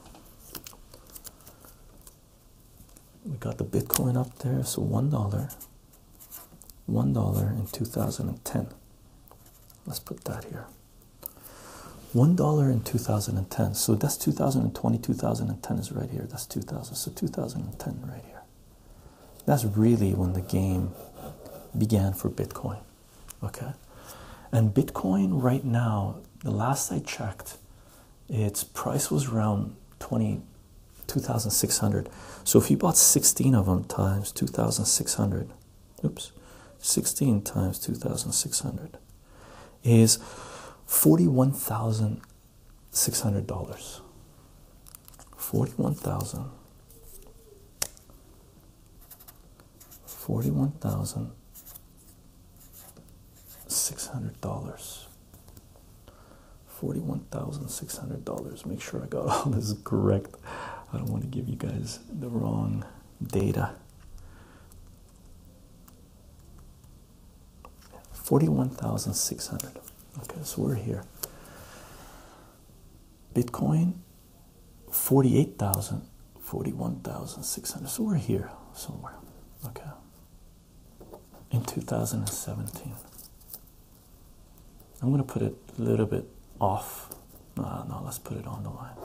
We got the Bitcoin up there, so one dollar, one dollar in 2010. Let's put that here. One dollar in 2010. So that's 2020, 2010 is right here. That's 2000. So 2010 right here. That's really when the game began for Bitcoin. Okay. And Bitcoin right now, the last I checked, its price was around 20 2600 so if you bought 16 of them times 2600 oops 16 times 2600 is $41,600 41,000 $41,600 $41,600. Make sure I got [laughs] all this correct. I don't want to give you guys the wrong data. 41,600. Okay, so we're here. Bitcoin 48,000, 41,600. So we're here somewhere. Okay. In 2017. I'm going to put it a little bit off. Uh, no, let's put it on the line.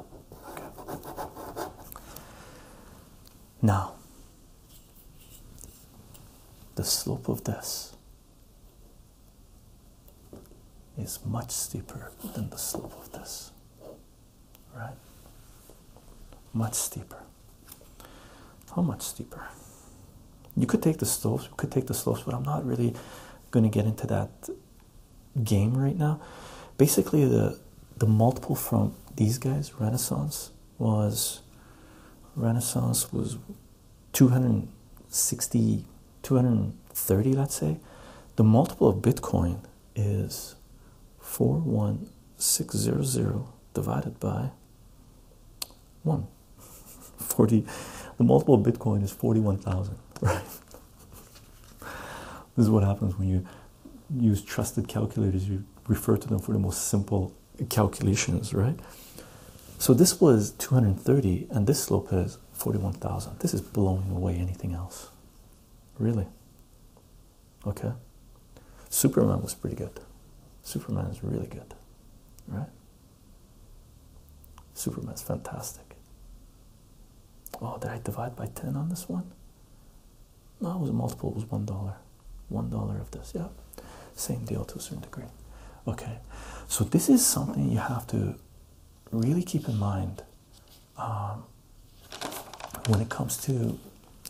Okay. Now, the slope of this is much steeper than the slope of this, right? Much steeper. How much steeper? You could take the slopes, you could take the slopes, but I'm not really going to get into that game right now. Basically, the the multiple from these guys, Renaissance, was Renaissance was 260, 230, let's say. The multiple of Bitcoin is 41600 divided by 1. [laughs] 40, the multiple of Bitcoin is 41,000, [laughs] right? this is what happens when you use trusted calculators. You refer to them for the most simple calculations, right? So this was 230, and this slope is 41,000. This is blowing away anything else. Really? Okay. Superman was pretty good. Superman is really good, right? Superman's fantastic. Oh, did I divide by 10 on this one? No, it was a multiple, it was one dollar. One dollar of this, yeah. Same deal to a certain degree. Okay, so this is something you have to really keep in mind um, when it comes to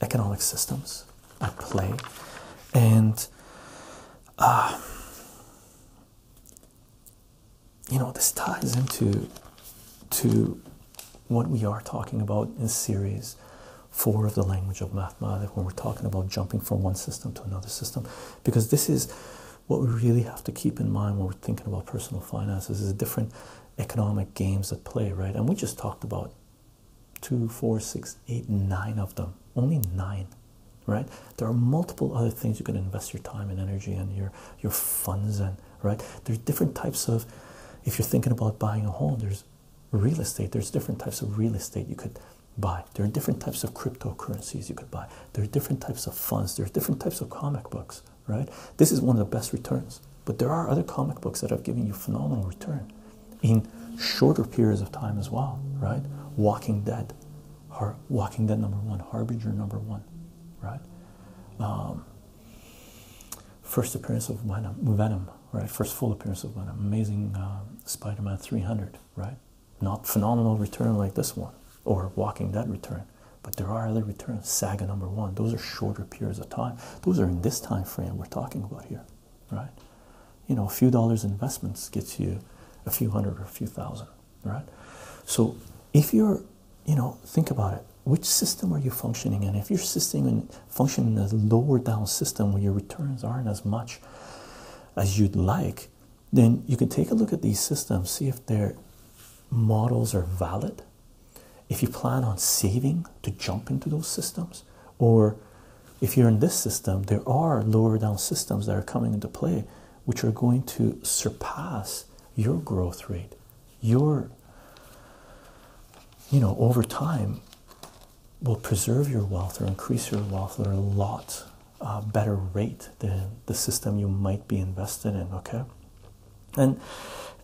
economic systems at play, and uh, you know this ties into to what we are talking about in series four of the language of mathematics when we're talking about jumping from one system to another system because this is what we really have to keep in mind when we're thinking about personal finances is different economic games at play, right? And we just talked about two, four, six, eight, nine of them. Only nine, right? There are multiple other things you can invest your time and energy and your your funds in right. There's different types of. If you're thinking about buying a home, there's real estate. There's different types of real estate you could buy. There are different types of cryptocurrencies you could buy. There are different types of funds. There are different types of comic books, right? This is one of the best returns. But there are other comic books that have given you phenomenal return in shorter periods of time as well, right? Walking Dead, Har- Walking Dead number one, Harbinger number one, right? Um, first appearance of Venom, Venom, right? First full appearance of an Amazing uh, Spider-Man 300, right? Not phenomenal return like this one or Walking Dead return, but there are other returns. Saga number one, those are shorter periods of time. Those are in this time frame we're talking about here, right? You know, a few dollars investments gets you a few hundred or a few thousand, right? So if you're, you know, think about it. Which system are you functioning in? If you're system and functioning in a lower down system where your returns aren't as much as you'd like, then you can take a look at these systems, see if they're models are valid, if you plan on saving to jump into those systems, or if you're in this system, there are lower down systems that are coming into play which are going to surpass your growth rate, your you know, over time will preserve your wealth or increase your wealth a lot uh, better rate than the system you might be invested in. Okay, and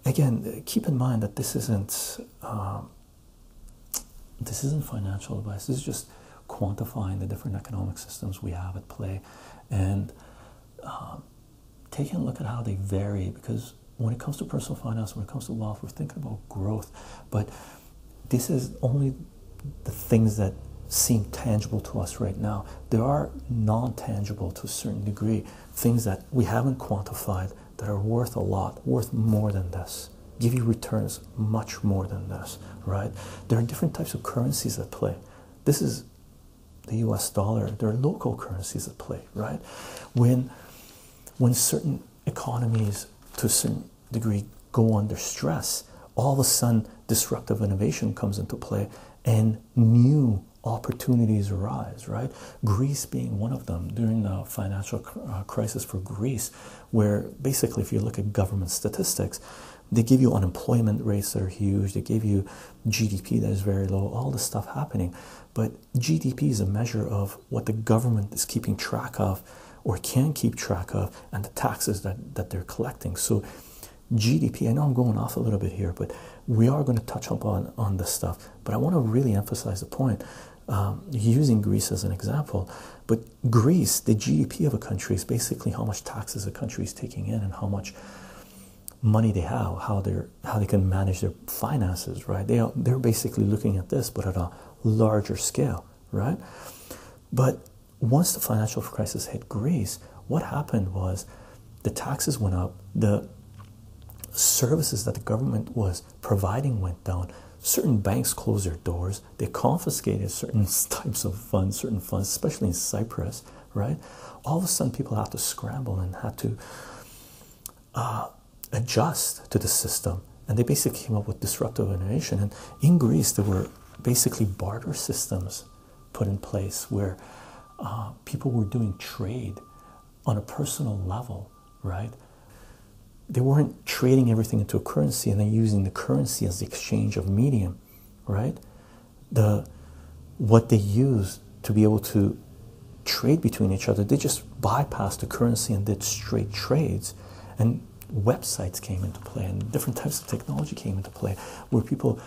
again, keep in mind that this isn't um, this isn't financial advice. This is just quantifying the different economic systems we have at play and um, taking a look at how they vary because when it comes to personal finance, when it comes to wealth, we're thinking about growth, but this is only the things that seem tangible to us right now. There are non tangible to a certain degree, things that we haven't quantified that are worth a lot, worth more than this, give you returns much more than this, right? There are different types of currencies at play. This is the US dollar, there are local currencies at play, right? When when certain economies to a certain degree go under stress, all of a sudden disruptive innovation comes into play and new opportunities arise, right? Greece being one of them during the financial uh, crisis for Greece, where basically, if you look at government statistics, they give you unemployment rates that are huge, they give you GDP that is very low, all this stuff happening. But GDP is a measure of what the government is keeping track of or can keep track of and the taxes that, that they're collecting. So GDP, I know I'm going off a little bit here, but we are going to touch up on, on this stuff. But I want to really emphasize the point. Um, using Greece as an example, but Greece, the GDP of a country is basically how much taxes a country is taking in and how much money they have, how they're how they can manage their finances, right? They are, they're basically looking at this, but at a larger scale, right? But once the financial crisis hit Greece, what happened was the taxes went up, the services that the government was providing went down. Certain banks closed their doors. They confiscated certain [laughs] types of funds, certain funds, especially in Cyprus, right? All of a sudden, people had to scramble and had to uh, adjust to the system. And they basically came up with disruptive innovation. And in Greece, there were basically barter systems put in place where uh, people were doing trade on a personal level, right? They weren't trading everything into a currency and then using the currency as the exchange of medium, right? The what they used to be able to trade between each other, they just bypassed the currency and did straight trades. And websites came into play and different types of technology came into play where people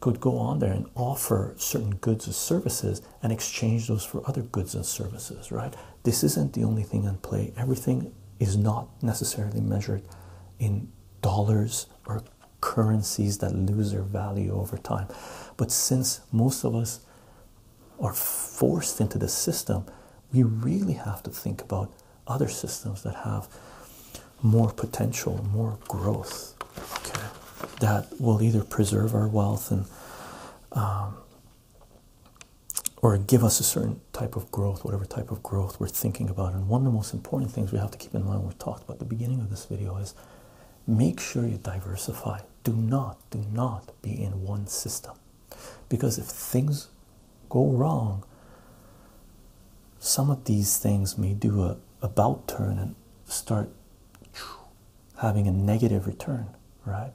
could go on there and offer certain goods or services and exchange those for other goods and services, right? This isn't the only thing in play. Everything is not necessarily measured in dollars or currencies that lose their value over time. But since most of us are forced into the system, we really have to think about other systems that have more potential, more growth, okay, that will either preserve our wealth and um, or give us a certain type of growth, whatever type of growth we're thinking about. And one of the most important things we have to keep in mind, we talked about at the beginning of this video, is make sure you diversify. Do not, do not be in one system. Because if things go wrong, some of these things may do a about turn and start having a negative return, right?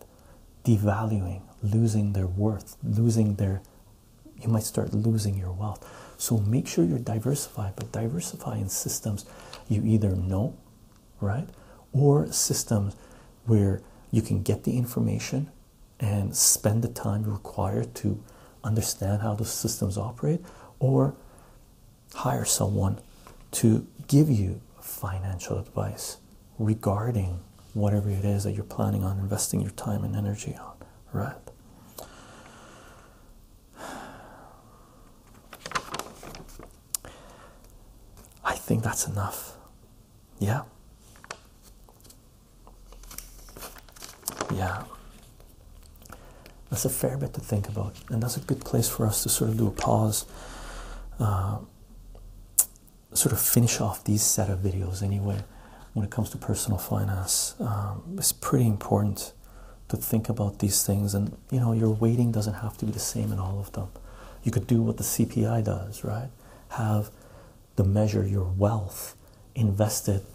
Devaluing, losing their worth, losing their, you might start losing your wealth. So make sure you're diversified, but diversify in systems you either know, right? Or systems where you can get the information and spend the time required to understand how the systems operate, or hire someone to give you financial advice regarding whatever it is that you're planning on investing your time and energy on, right? I think that's enough. Yeah. Yeah, that's a fair bit to think about, and that's a good place for us to sort of do a pause, uh, sort of finish off these set of videos anyway. When it comes to personal finance, um, it's pretty important to think about these things and you know your weighting doesn't have to be the same in all of them. You could do what the cpi does right? Have the measure your wealth invested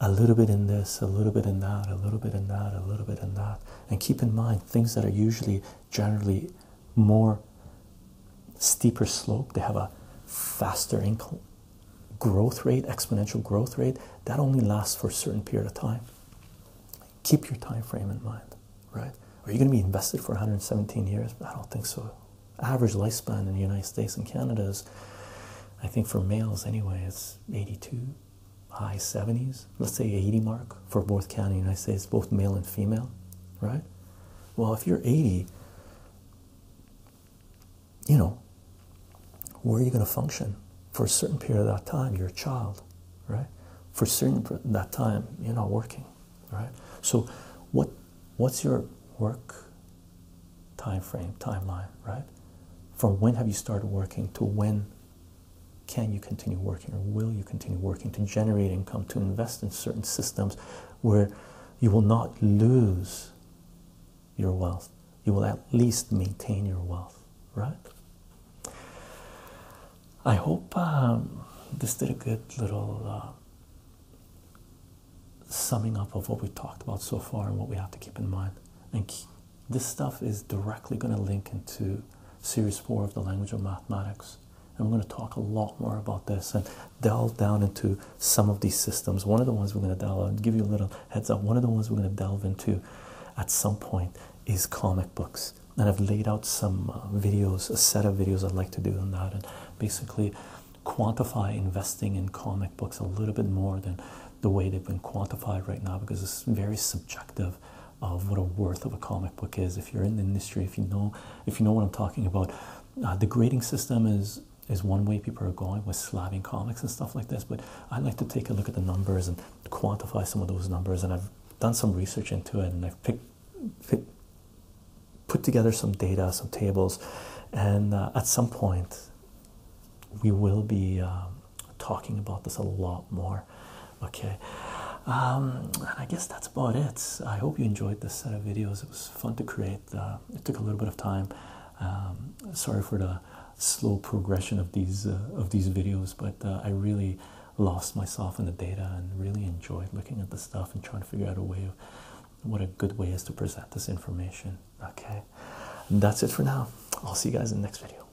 a little bit in this a little bit in that a little bit in that a little bit in that. And keep in mind things that are usually generally more steeper slope they have a faster income growth rate exponential growth rate that only lasts for a certain period of time. Keep your time frame in mind right? Are you going to be invested for 117 years? I don't think so. Average lifespan in the united states and canada is i think for males anyway it's 82 high 70s let's say 80 mark for both canada and united states both male and female right? Well if you're 80 you know where are you going to function? For a certain period of that time you're a child right? For certain that time you're not working right? So what what's your work time frame timeline right? From when have you started working to when can you continue working or will you continue working to generate income to invest in certain systems where you will not lose your wealth you will at least maintain your wealth right I hope um, this did a good little uh, summing up of what we talked about so far and what we have to keep in mind. And this stuff is directly going to link into series four of the language of mathematics. And we're going to talk a lot more about this and delve down into some of these systems. One of the ones we're going to delve, and give you a little heads up. One of the ones we're going to delve into at some point is comic books and I've laid out some uh, videos, a set of videos I'd like to do on that, and basically quantify investing in comic books a little bit more than the way they've been quantified right now because it's very subjective of what a worth of a comic book is. If you're in the industry, if you know, if you know what I'm talking about, uh, the grading system is is one way people are going with slabbing comics and stuff like this. But I like to take a look at the numbers and quantify some of those numbers, and I've done some research into it, and I've picked, put together some data, some tables, and uh, at some point we will be um, talking about this a lot more. Okay, um, I guess that's about it. I hope you enjoyed this set of videos. It was fun to create. Uh, it took a little bit of time. Um, sorry for the slow progression of these uh, of these videos, but uh, I really lost myself in the data and really enjoyed looking at the stuff and trying to figure out a way of what a good way is to present this information. Okay, that's it for now. I'll see you guys in the next video.